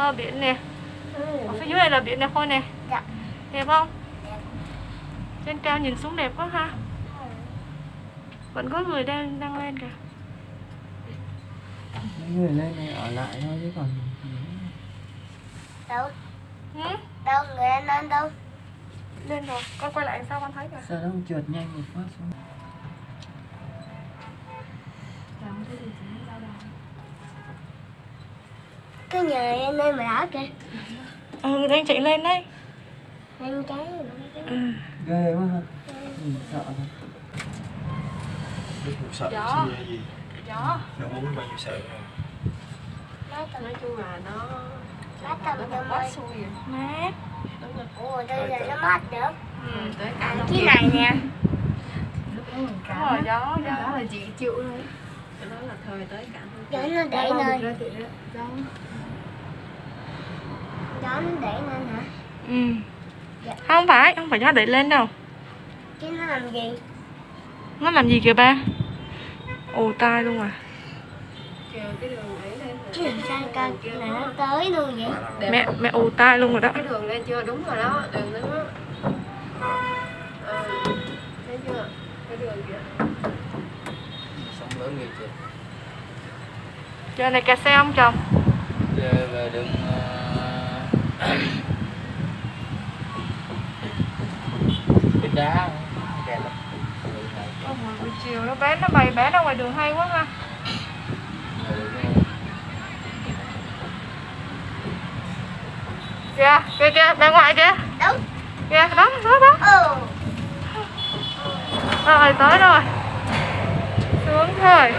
Ờ, biển nè. Ở phía dưới này là biển nè Khôi nè. Dạ. đẹp không? Đẹp. trên cao nhìn xuống đẹp quá ha. Vẫn có người đang đang lên kìa. Mấy người lên này ở lại thôi chứ còn đâu? Ừ? đâu người lên đâu? Lên rồi. Con quay lại sau con thấy kìa? Sao nó không trượt nhanh một phát xuống cái nhà em lên mà đá kìa. Ừ đang chạy lên đấy. Lên cái ừ. ghê quá ha. Nhìn sợ thật. Biết một sợi Gió. sinh ra gì? Gió Nó uống bao nhiêu tầm nói chung là nó lá tầm nó cho môi xui vậy mát. Đúng rồi. Ủa đây là nó mát được. Ừ. Tới cả à, cái này nè. Lúc đó mình đúng cả rồi gió đó gió. là chị chịu thôi. Cái đó là thời tới cả gió nó để lên. đó gió nó để lên hả? Ừ. Dạ. không phải không phải gió đẩy lên đâu. Chứ nó làm gì? Nó làm gì kìa ba? Ồ tai luôn à. Cái lên sao coi là nó tới luôn vậy? Đẹp. Mẹ mẹ ù tai luôn rồi đó. Cái đường lên chưa? Đúng rồi đó. Đường nó ờ thấy chưa? Cái đường kìa. Sóng lớn nghỉ chưa? Giờ này kẹt xe không chồng? Giờ về đường bên đá. Kẹt lắm Ôi, buổi chiều nó bán nó bày bán ra ngoài đường hay quá ha. Đúng kìa kìa kìa bên ngoài kìa. Đâu kìa đó đó đó. Ừ. Rồi tới rồi. Xuống thôi